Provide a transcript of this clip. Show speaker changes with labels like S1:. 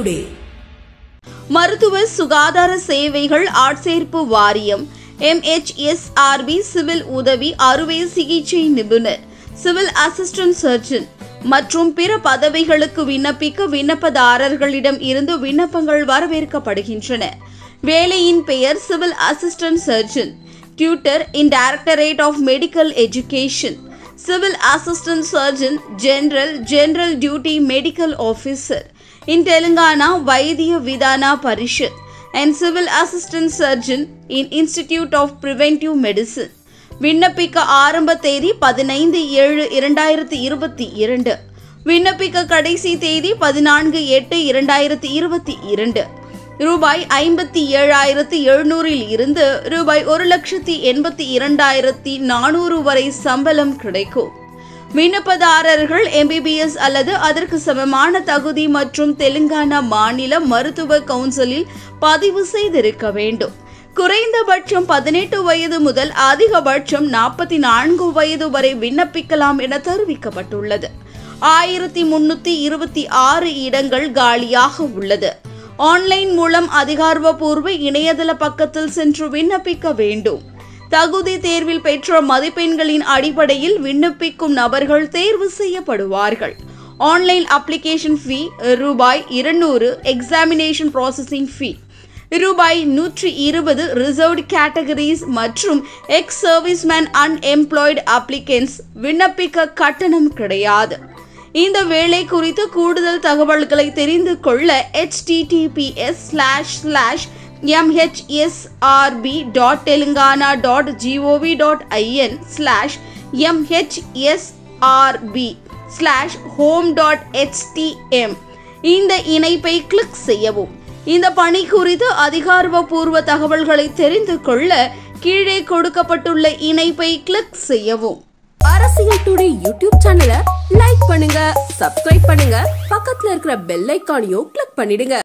S1: Today
S2: மருத்துவ சுகாதார சேவைகள் ஆட்சேர்ப்பு வாரியம் எம்ஹெச்எஸ்ஆர்பி சிவில் உதவி அறுவை சிகிச்சை நிபுணர் சிவில் அசிஸ்டன்ட் சர்ஜன் மற்றும் பிற பதவிகளுக்கு விண்ணப்பிக்க விண்ணப்பதாரர்களிடம் இருந்து விண்ணப்பங்கள் வரவேற்கப்படுகின்றன. வேலையின் பெயர் civil assistant surgeon tutor in directorate of medical education. Civil assistant surgeon general general duty medical officer in Telangana Vaidya Vidhana Parishad and civil assistant surgeon in institute of Preventive medicine விண்ணப்பிக்க ஆரம்ப தேதி பதினைந்து ஏழு இரண்டாயிரத்தி இருபத்தி இரண்டு. விண்ணப்பிக்க கடைசி தேதி பதினான்கு எட்டு இரண்டாயிரத்தி இருபத்தி இரண்டு. ரூபாய் ஐம்பத்தி ஏழாயிரத்தி எழுநூறில் இருந்து ரூபாய் ஒரு லட்சத்தி எண்பத்தி இரண்டாயிரத்தி நானூறு வரை சம்பளம் கிடைக்கும். விண்ணப்பதாரர்கள் எம்பிபிஎஸ் அல்லது அதற்கு சமமான தகுதி மற்றும் தெலுங்கானா மாநில மருத்துவ கவுன்சிலில் பதிவு செய்திருக்க வேண்டும். குறைந்தபட்சம் பதினெட்டு வயது முதல் அதிகபட்சம் நாற்பத்தி நான்கு வயது வரை விண்ணப்பிக்கலாம் என தெரிவிக்கப்பட்டுள்ளது. ஆயிரத்தி முன்னூத்தி இருபத்தி ஆறு இடங்கள் காலியாக உள்ளது. ஆன்லைன் மூலம் அதிகாரப்பூர்வ இணையதள பக்கத்தில் சென்று விண்ணப்பிக்க வேண்டும். தகுதி தேர்வில் பெற்ற மதிப்பெண்களின் அடிப்படையில் விண்ணப்பிக்கும் நபர்கள் தேர்வு செய்யப்படுவார்கள். ஆன்லைன் அப்ளிகேஷன் ஃபீ ரூபாய் இருநூறு எக்ஸாமினேஷன் ப்ராசஸிங் ஃபீ ரூபாய் நூற்றி இருபது ரிசர்வ்டு கேட்டகரிஸ் மற்றும் எக்ஸ் சர்வீஸ்மேன் அன்எம்ப்ளாய்டு அப்ளிகன்ஸ் விண்ணப்பிக்க கட்டணம் கிடையாது. இந்த வேலை குறித்து கூடுதல் தகவல்களை தெரிந்து கொள்ள HTTPS slash slash MHSRB dot Telangana dot GOV dot IN slash MHSRB slash home dot HTM இந்த இணைப்பை கிளிக் செய்யவும். இந்த பணி குறித்து அதிகாரப்பூர்வ தகவல்களை தெரிந்து கொள்ள கீழே கொடுக்கப்பட்டுள்ள இணைப்பை கிளிக் செய்யவும்.
S1: அரசியல் டுடே யூடியூப் சேனலை லைக் சப்ஸ்கிரைப் பண்ணுங்க பக்கத்துல இருக்கிற பெல் ஐக்கானையும் கிளிக் பண்ணிடுங்க.